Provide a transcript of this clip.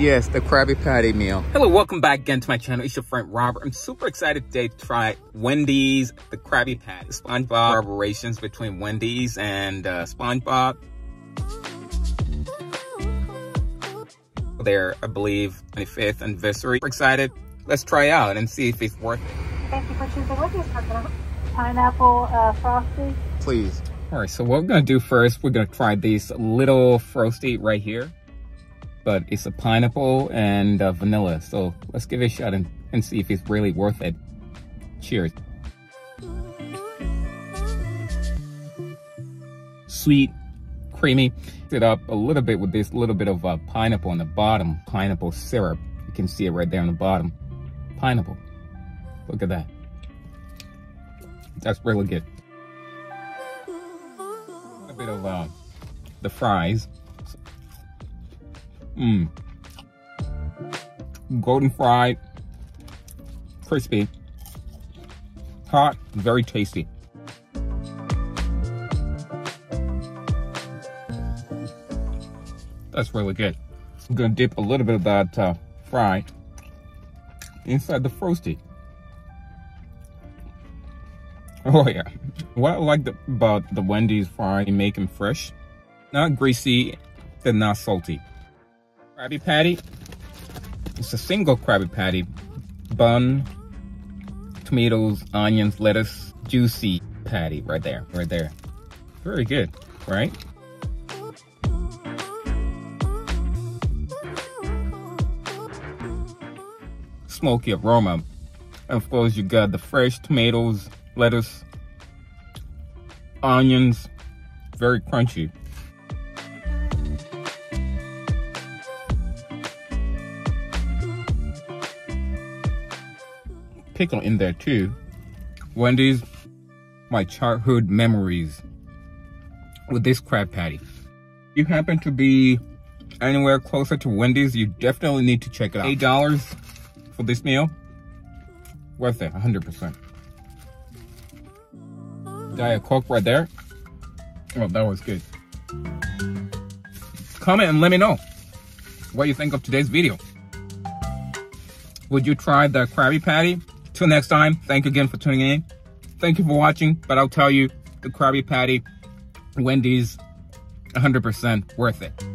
Yes, the Krabby Patty meal. Hello, welcome back again to my channel. It's your friend Robert. I'm super excited today to try Wendy's the Krabby Patty. SpongeBob collaborations between Wendy's and uh, SpongeBob. Their, I believe, 25th anniversary. Super excited. Let's try out and see if it's worth it. Thank you for choosing Wendy's. Pineapple uh, frosty. Please. All right, so what we're gonna do first, we're gonna try this little frosty right here. But it's a pineapple and vanilla. So let's give it a shot and, and see if it's really worth it. Cheers. Sweet, creamy. It up a little bit with this little bit of uh, pineapple on the bottom. Pineapple syrup. You can see it right there on the bottom. Pineapple. Look at that. That's really good A bit of uh, the fries. Mmm. Golden fried, crispy, hot, very tasty. That's really good. I'm gonna dip a little bit of that uh, fry inside the frosty. Oh yeah. What I like about the Wendy's fry, you make them fresh. Not greasy, they're not salty. Krabby Patty. It's a single Krabby Patty. Bun, tomatoes, onions, lettuce, juicy patty right there, right there. Very good, right? Smoky aroma. Of course, you got the fresh tomatoes, lettuce, onions, very crunchy. Pickle in there too. Wendy's, my childhood memories with this crab patty. If you happen to be anywhere closer to Wendy's, you definitely need to check it out. $8 for this meal. Worth it, 100%. Diet Coke right there. Oh, that was good. Comment and let me know what you think of today's video. Would you try the Krabby Patty? Till next time, thank you again for tuning in. Thank you for watching, but I'll tell you, the Krabby Patty, Wendy's, 100% worth it.